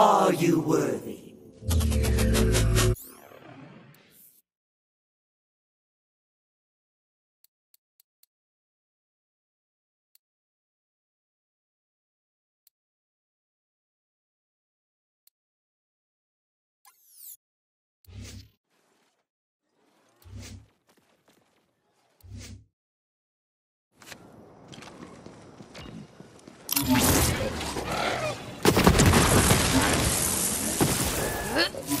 Are you worthy? What?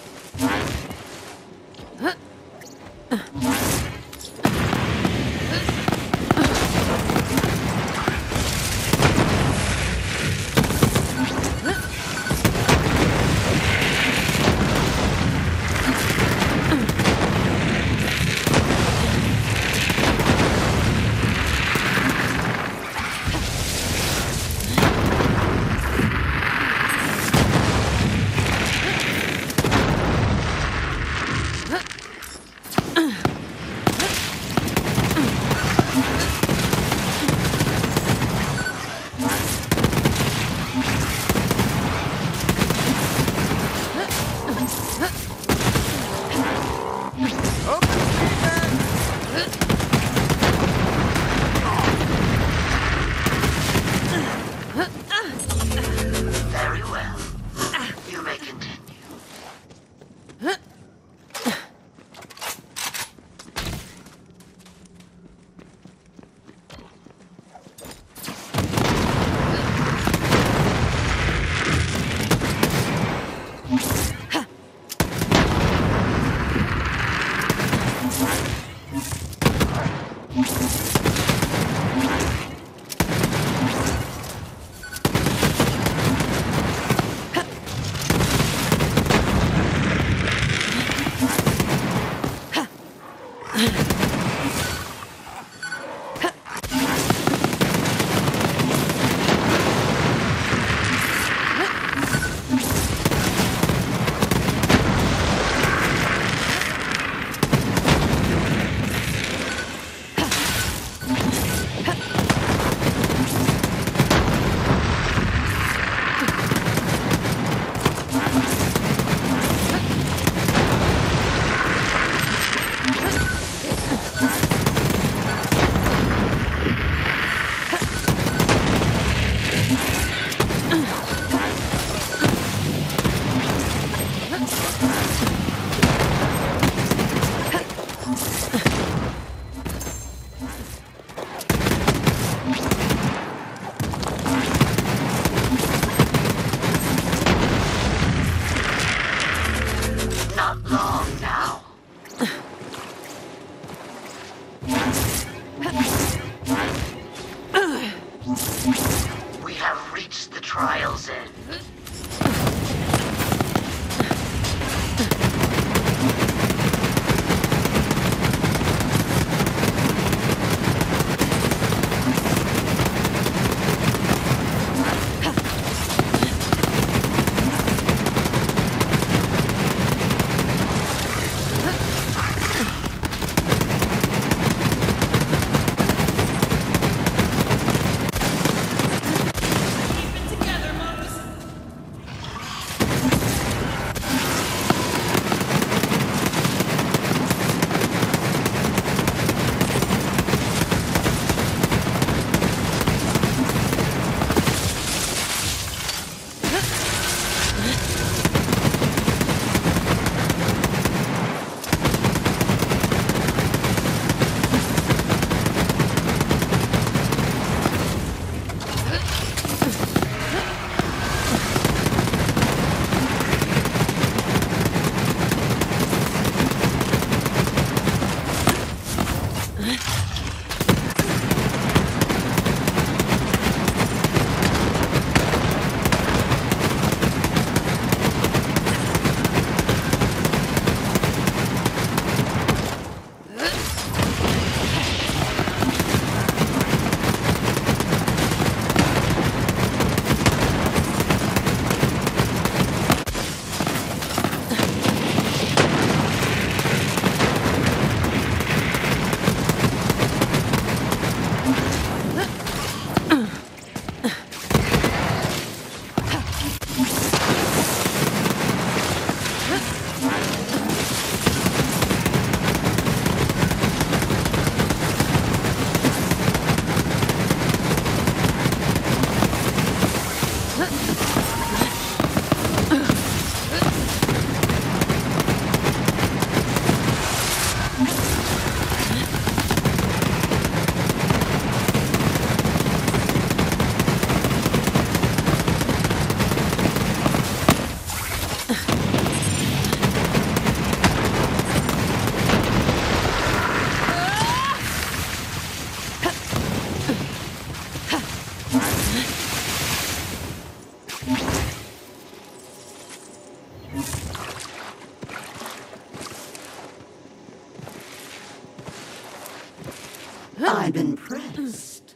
I'm impressed.